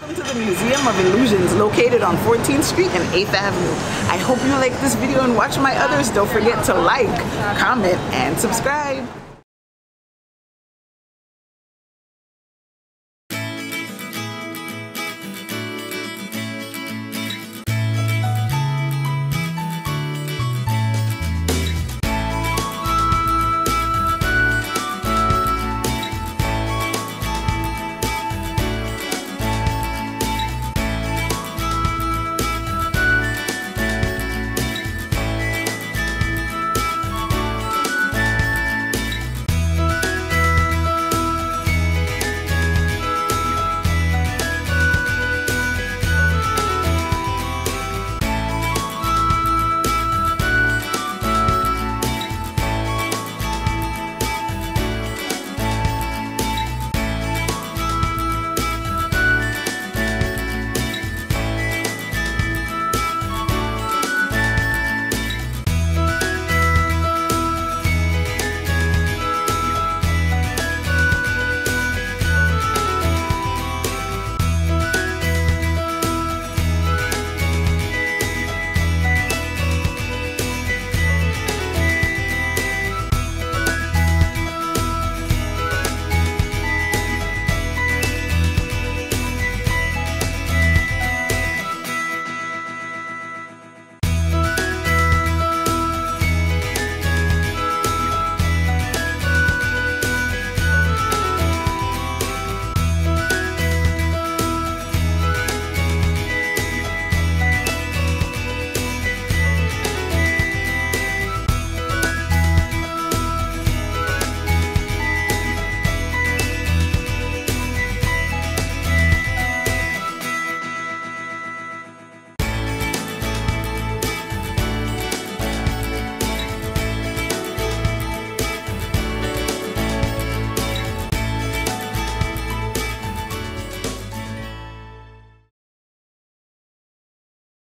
Welcome to the Museum of Illusions located on 14th Street and 8th Avenue. I hope you like this video and watch my others. Don't forget to like, comment, and subscribe.